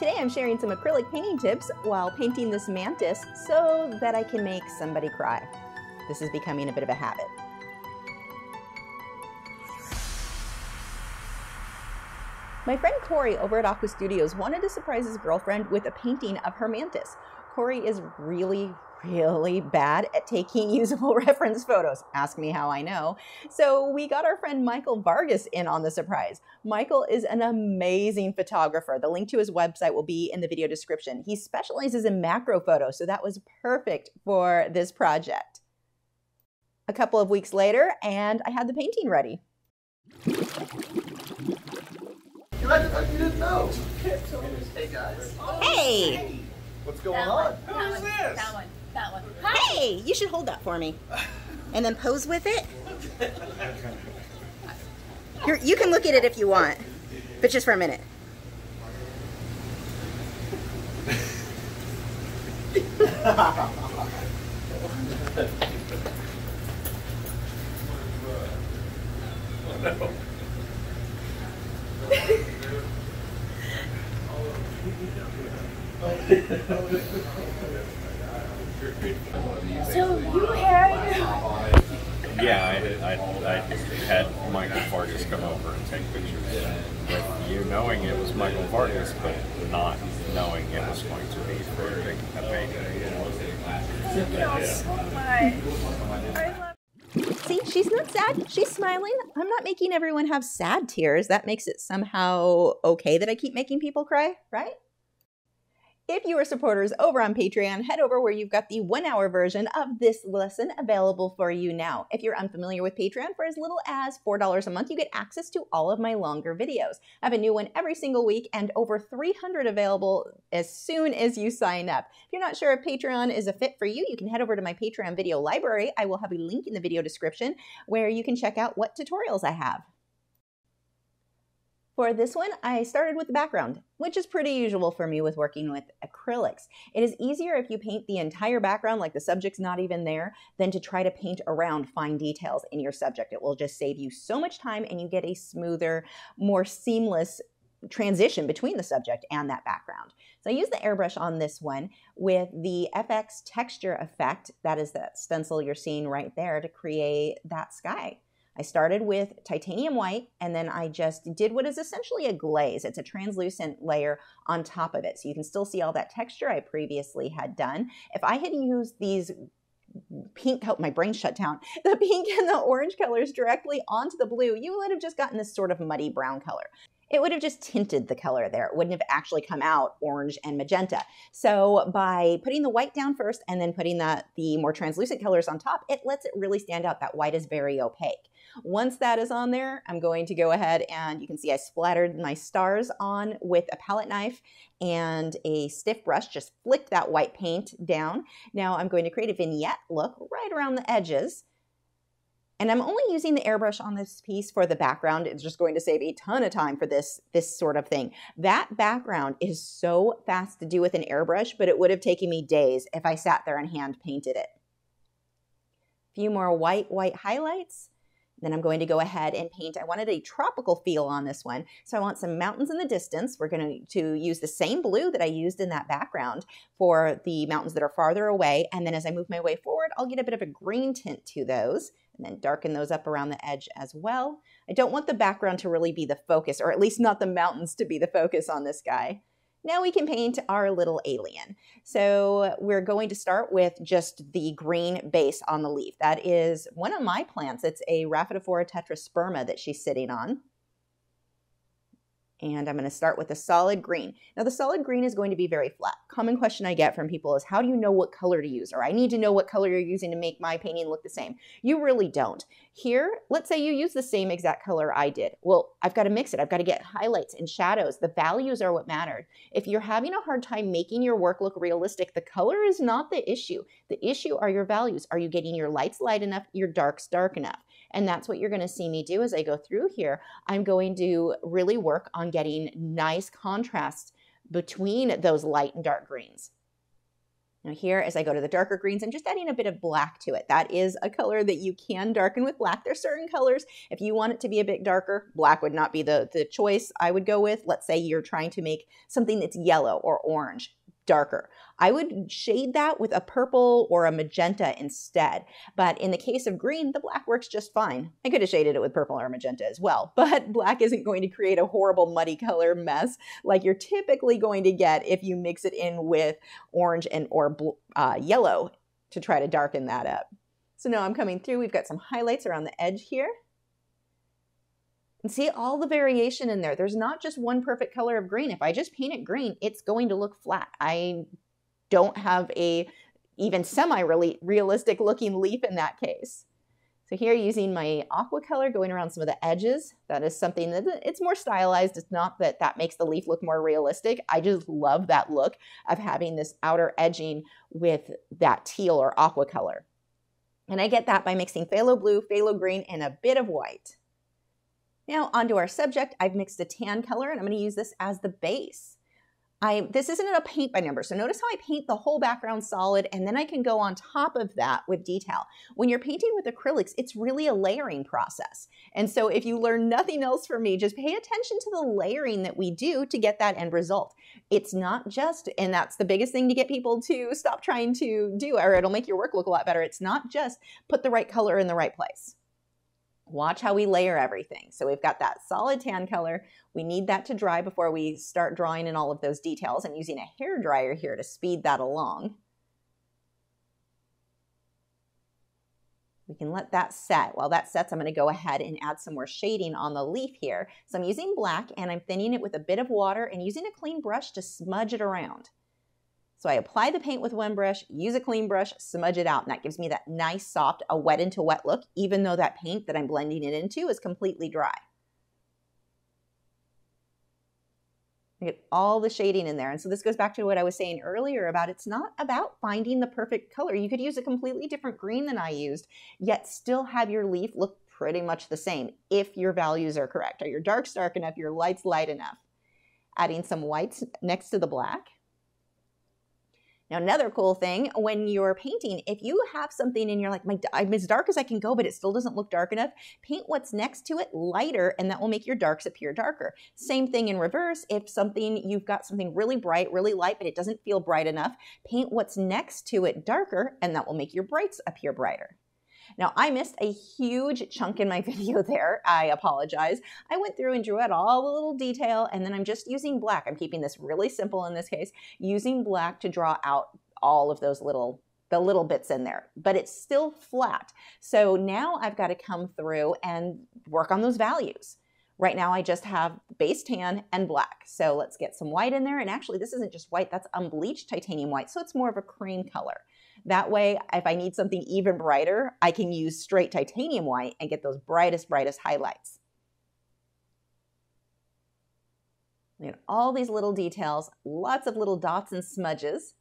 Today I'm sharing some acrylic painting tips while painting this mantis so that I can make somebody cry. This is becoming a bit of a habit. My friend Corey over at Aqua Studios wanted to surprise his girlfriend with a painting of her mantis. Corey is really, really bad at taking usable reference photos. Ask me how I know. So we got our friend Michael Vargas in on the surprise. Michael is an amazing photographer. The link to his website will be in the video description. He specializes in macro photos, so that was perfect for this project. A couple of weeks later, and I had the painting ready. You acted like you didn't know. Hey guys. Hey! What's going That on? one. That one. this? That one. That one. Hey, you should hold that for me. And then pose with it. You're, you can look at it if you want, but just for a minute. So you had Yeah, I, I, I had Michael Vargas come over and take pictures with you knowing it was Michael Vargas, but not knowing it was going to be for a big a painting. you so much. I love See, she's not sad. She's smiling. I'm not making everyone have sad tears. That makes it somehow okay that I keep making people cry, right? If you are supporters over on Patreon, head over where you've got the one hour version of this lesson available for you now. If you're unfamiliar with Patreon, for as little as $4 a month, you get access to all of my longer videos. I have a new one every single week and over 300 available as soon as you sign up. If you're not sure if Patreon is a fit for you, you can head over to my Patreon video library. I will have a link in the video description where you can check out what tutorials I have. For this one, I started with the background, which is pretty usual for me with working with acrylics. It is easier if you paint the entire background like the subject's not even there than to try to paint around fine details in your subject. It will just save you so much time and you get a smoother, more seamless transition between the subject and that background. So I use the airbrush on this one with the FX texture effect, that is that stencil you're seeing right there to create that sky. I started with titanium white and then I just did what is essentially a glaze. It's a translucent layer on top of it. So you can still see all that texture I previously had done. If I had used these pink, oh, my brain shut down, the pink and the orange colors directly onto the blue, you would have just gotten this sort of muddy brown color it would have just tinted the color there. It wouldn't have actually come out orange and magenta. So by putting the white down first and then putting the, the more translucent colors on top, it lets it really stand out. That white is very opaque. Once that is on there, I'm going to go ahead and you can see I splattered my stars on with a palette knife and a stiff brush, just flick that white paint down. Now I'm going to create a vignette look right around the edges. And I'm only using the airbrush on this piece for the background. It's just going to save a ton of time for this, this sort of thing. That background is so fast to do with an airbrush, but it would have taken me days if I sat there and hand painted it. A few more white, white highlights. Then I'm going to go ahead and paint. I wanted a tropical feel on this one. So I want some mountains in the distance. We're going to use the same blue that I used in that background for the mountains that are farther away. And then as I move my way forward, I'll get a bit of a green tint to those and then darken those up around the edge as well. I don't want the background to really be the focus, or at least not the mountains to be the focus on this guy. Now we can paint our little alien. So we're going to start with just the green base on the leaf. That is one of my plants. It's a Rhaphidophora tetrasperma that she's sitting on. And I'm going to start with a solid green. Now the solid green is going to be very flat. Common question I get from people is how do you know what color to use? Or I need to know what color you're using to make my painting look the same. You really don't. Here, let's say you use the same exact color I did. Well, I've got to mix it. I've got to get highlights and shadows. The values are what matter. If you're having a hard time making your work look realistic, the color is not the issue. The issue are your values. Are you getting your lights light enough, your darks dark enough? And that's what you're going to see me do as I go through here. I'm going to really work on getting nice contrast between those light and dark greens. Now here, as I go to the darker greens, I'm just adding a bit of black to it. That is a color that you can darken with black. There's certain colors, if you want it to be a bit darker, black would not be the, the choice I would go with. Let's say you're trying to make something that's yellow or orange darker. I would shade that with a purple or a magenta instead. But in the case of green, the black works just fine. I could have shaded it with purple or magenta as well, but black isn't going to create a horrible muddy color mess like you're typically going to get if you mix it in with orange and or uh, yellow to try to darken that up. So now I'm coming through. We've got some highlights around the edge here. And see all the variation in there. There's not just one perfect color of green. If I just paint it green, it's going to look flat. I don't have a even semi-realistic looking leaf in that case. So here using my aqua color going around some of the edges, that is something that it's more stylized. It's not that that makes the leaf look more realistic. I just love that look of having this outer edging with that teal or aqua color. And I get that by mixing phthalo blue, phthalo green, and a bit of white. Now onto our subject, I've mixed a tan color and I'm gonna use this as the base. I, this isn't a paint by number. So notice how I paint the whole background solid and then I can go on top of that with detail. When you're painting with acrylics, it's really a layering process. And so if you learn nothing else from me, just pay attention to the layering that we do to get that end result. It's not just, and that's the biggest thing to get people to stop trying to do, or it'll make your work look a lot better. It's not just put the right color in the right place. Watch how we layer everything. So we've got that solid tan color. We need that to dry before we start drawing in all of those details. I'm using a hair dryer here to speed that along. We can let that set. While that sets, I'm going to go ahead and add some more shading on the leaf here. So I'm using black and I'm thinning it with a bit of water and using a clean brush to smudge it around. So I apply the paint with one brush, use a clean brush, smudge it out, and that gives me that nice, soft, a wet into wet look, even though that paint that I'm blending it into is completely dry. I get all the shading in there. And so this goes back to what I was saying earlier about it's not about finding the perfect color. You could use a completely different green than I used, yet still have your leaf look pretty much the same if your values are correct. Are your darks dark enough? Your lights light enough? Adding some whites next to the black. Now, another cool thing when you're painting, if you have something and you're like, I'm as dark as I can go, but it still doesn't look dark enough, paint what's next to it lighter and that will make your darks appear darker. Same thing in reverse. If something, you've got something really bright, really light, but it doesn't feel bright enough, paint what's next to it darker and that will make your brights appear brighter. Now, I missed a huge chunk in my video there. I apologize. I went through and drew out all the little detail, and then I'm just using black. I'm keeping this really simple in this case, using black to draw out all of those little the little bits in there, but it's still flat. So now I've got to come through and work on those values. Right now I just have base tan and black. So let's get some white in there. And actually this isn't just white, that's unbleached titanium white. So it's more of a cream color. That way, if I need something even brighter, I can use straight titanium white and get those brightest, brightest highlights. And all these little details, lots of little dots and smudges.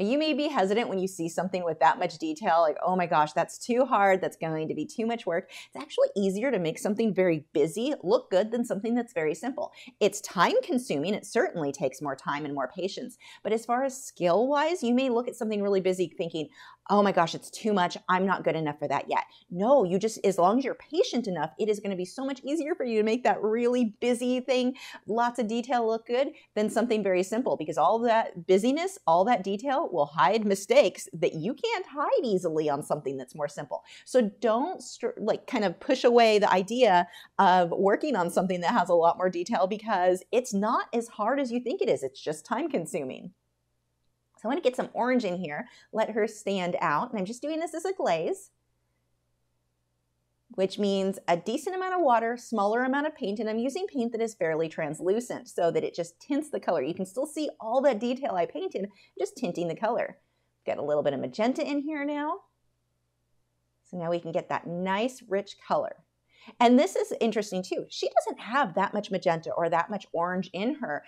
Now, you may be hesitant when you see something with that much detail, like, oh my gosh, that's too hard, that's going to be too much work. It's actually easier to make something very busy look good than something that's very simple. It's time consuming, it certainly takes more time and more patience. But as far as skill wise, you may look at something really busy thinking, oh my gosh, it's too much. I'm not good enough for that yet. No, you just, as long as you're patient enough, it is going to be so much easier for you to make that really busy thing, lots of detail look good than something very simple because all that busyness, all that detail will hide mistakes that you can't hide easily on something that's more simple. So don't like kind of push away the idea of working on something that has a lot more detail because it's not as hard as you think it is. It's just time consuming. So I want to get some orange in here, let her stand out. And I'm just doing this as a glaze, which means a decent amount of water, smaller amount of paint. And I'm using paint that is fairly translucent so that it just tints the color. You can still see all that detail I painted, just tinting the color. Got a little bit of magenta in here now. So now we can get that nice rich color. And this is interesting too. She doesn't have that much magenta or that much orange in her.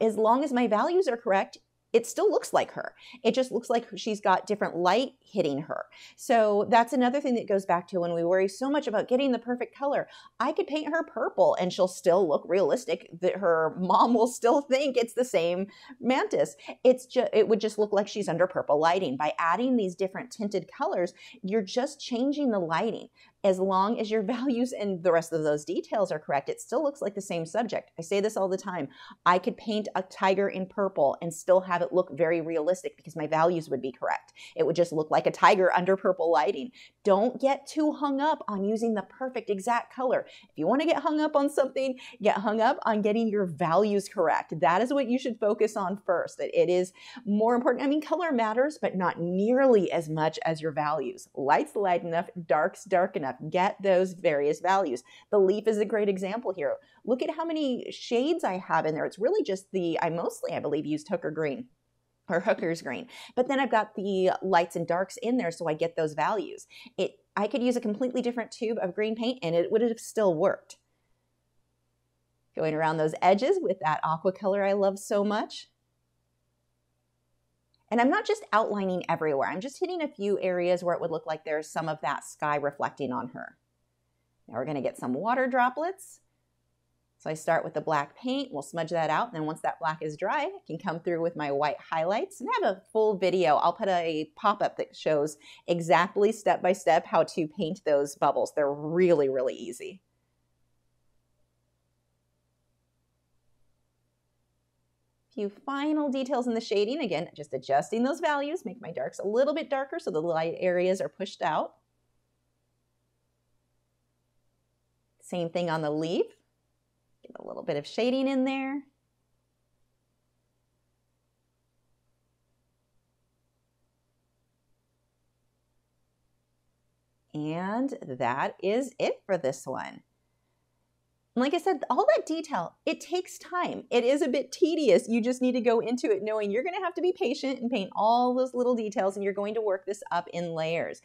As long as my values are correct, it still looks like her. It just looks like she's got different light hitting her. So that's another thing that goes back to when we worry so much about getting the perfect color. I could paint her purple and she'll still look realistic. That her mom will still think it's the same mantis. It's just it would just look like she's under purple lighting. By adding these different tinted colors, you're just changing the lighting as long as your values and the rest of those details are correct, it still looks like the same subject. I say this all the time. I could paint a tiger in purple and still have it look very realistic because my values would be correct. It would just look like a tiger under purple lighting. Don't get too hung up on using the perfect exact color. If you want to get hung up on something, get hung up on getting your values correct. That is what you should focus on first. That it is more important. I mean, color matters, but not nearly as much as your values. Light's light enough, dark's dark enough Get those various values. The leaf is a great example here. Look at how many shades I have in there. It's really just the, I mostly, I believe, used hooker green or hooker's green. But then I've got the lights and darks in there so I get those values. It I could use a completely different tube of green paint and it would have still worked. Going around those edges with that aqua color I love so much. And I'm not just outlining everywhere. I'm just hitting a few areas where it would look like there's some of that sky reflecting on her. Now we're gonna get some water droplets. So I start with the black paint, we'll smudge that out, and then once that black is dry, I can come through with my white highlights and I have a full video. I'll put a pop-up that shows exactly step by step how to paint those bubbles. They're really, really easy. A few final details in the shading. Again, just adjusting those values, make my darks a little bit darker so the light areas are pushed out. Same thing on the leaf. Get a little bit of shading in there. And that is it for this one like I said, all that detail, it takes time. It is a bit tedious. You just need to go into it knowing you're going to have to be patient and paint all those little details and you're going to work this up in layers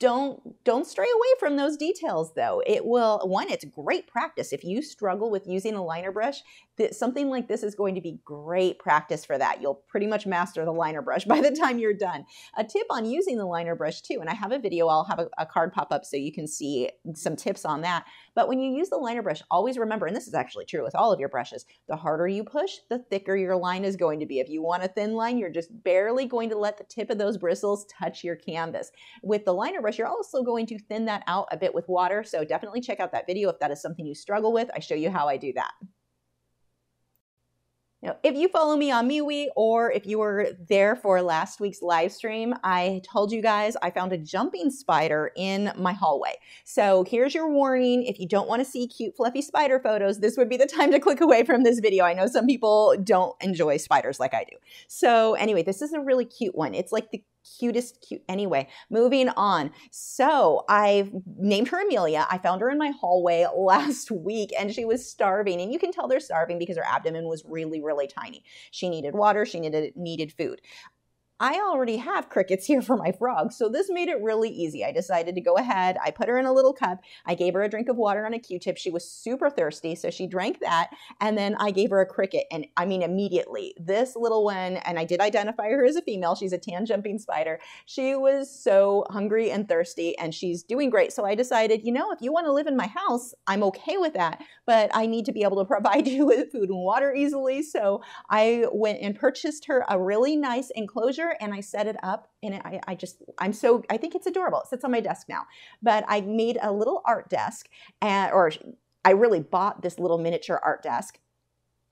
don't don't stray away from those details though. It will one it's great practice. If you struggle with using a liner brush that something like this is going to be great practice for that. You'll pretty much master the liner brush by the time you're done. A tip on using the liner brush too and i have a video i'll have a, a card pop up so you can see some tips on that. But when you use the liner brush always remember and this is actually true with all of your brushes the harder you push the thicker your line is going to be. If you want a thin line you're just barely going to let the tip of those bristles touch your canvas. With the liner you're also going to thin that out a bit with water. So definitely check out that video if that is something you struggle with. I show you how I do that. Now, if you follow me on MeWe or if you were there for last week's live stream, I told you guys I found a jumping spider in my hallway. So here's your warning. If you don't want to see cute, fluffy spider photos, this would be the time to click away from this video. I know some people don't enjoy spiders like I do. So anyway, this is a really cute one. It's like the cutest cute anyway moving on. So i named her amelia. I found her in my hallway last week and she was starving and you can tell they're starving because her abdomen was really really tiny. She needed water she needed needed food I already have crickets here for my frog, so this made it really easy. I decided to go ahead. I put her in a little cup. I gave her a drink of water on a Q-tip. She was super thirsty, so she drank that, and then I gave her a cricket. And I mean, immediately, this little one, and I did identify her as a female. She's a tan jumping spider. She was so hungry and thirsty, and she's doing great. So I decided, you know, if you want to live in my house, I'm okay with that, but I need to be able to provide you with food and water easily. So I went and purchased her a really nice enclosure and I set it up and I, I just, I'm so, I think it's adorable. It sits on my desk now. But I made a little art desk and, or I really bought this little miniature art desk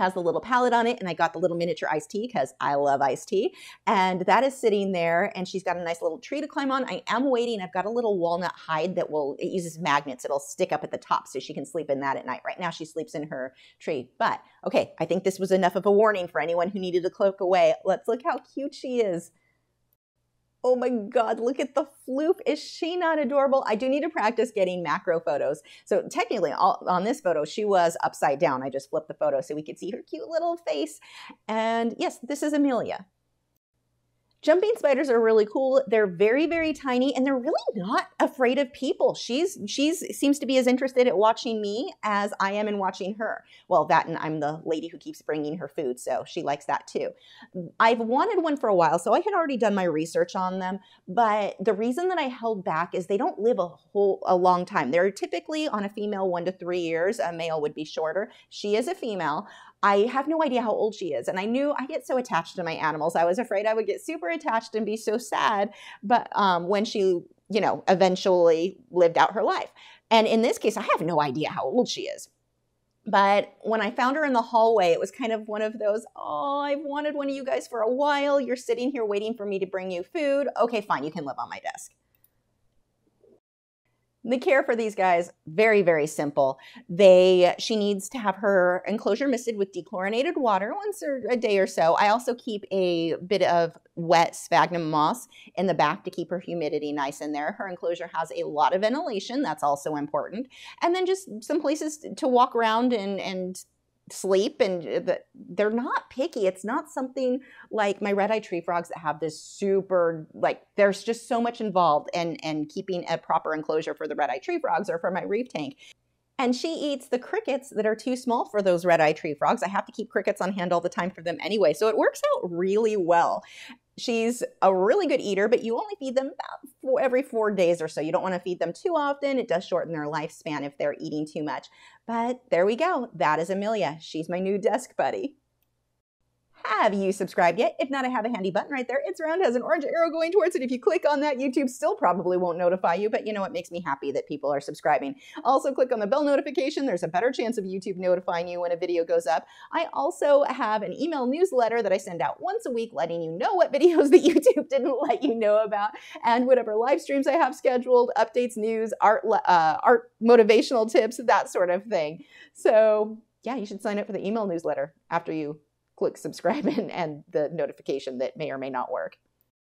has the little palette on it and I got the little miniature iced tea because I love iced tea and that is sitting there and she's got a nice little tree to climb on. I am waiting. I've got a little walnut hide that will, it uses magnets. It'll stick up at the top so she can sleep in that at night. Right now she sleeps in her tree. But okay, I think this was enough of a warning for anyone who needed to cloak away. Let's look how cute she is. Oh my God, look at the floof. Is she not adorable? I do need to practice getting macro photos. So technically on this photo, she was upside down. I just flipped the photo so we could see her cute little face. And yes, this is Amelia. Jumping spiders are really cool. They're very, very tiny, and they're really not afraid of people. She's she's seems to be as interested at watching me as I am in watching her. Well, that and I'm the lady who keeps bringing her food, so she likes that too. I've wanted one for a while, so I had already done my research on them. But the reason that I held back is they don't live a whole a long time. They're typically on a female one to three years. A male would be shorter. She is a female. I have no idea how old she is. And I knew I get so attached to my animals. I was afraid I would get super attached and be so sad. But um, when she, you know, eventually lived out her life. And in this case, I have no idea how old she is. But when I found her in the hallway, it was kind of one of those, oh, I've wanted one of you guys for a while. You're sitting here waiting for me to bring you food. Okay, fine, you can live on my desk. The care for these guys very very simple. They she needs to have her enclosure misted with dechlorinated water once or a day or so. I also keep a bit of wet sphagnum moss in the back to keep her humidity nice in there. Her enclosure has a lot of ventilation, that's also important. And then just some places to walk around and and sleep and uh, they're not picky it's not something like my red-eyed tree frogs that have this super like there's just so much involved and and keeping a proper enclosure for the red-eyed tree frogs or for my reef tank and she eats the crickets that are too small for those red-eyed tree frogs. I have to keep crickets on hand all the time for them anyway. So it works out really well. She's a really good eater, but you only feed them about four, every four days or so. You don't want to feed them too often. It does shorten their lifespan if they're eating too much. But there we go. That is Amelia. She's my new desk buddy. Have you subscribed yet? If not, I have a handy button right there. It's round, has an orange arrow going towards it. If you click on that, YouTube still probably won't notify you, but you know, it makes me happy that people are subscribing. Also, click on the bell notification. There's a better chance of YouTube notifying you when a video goes up. I also have an email newsletter that I send out once a week, letting you know what videos that YouTube didn't let you know about, and whatever live streams I have scheduled, updates, news, art, uh, art motivational tips, that sort of thing. So, yeah, you should sign up for the email newsletter after you click subscribe and, and the notification that may or may not work.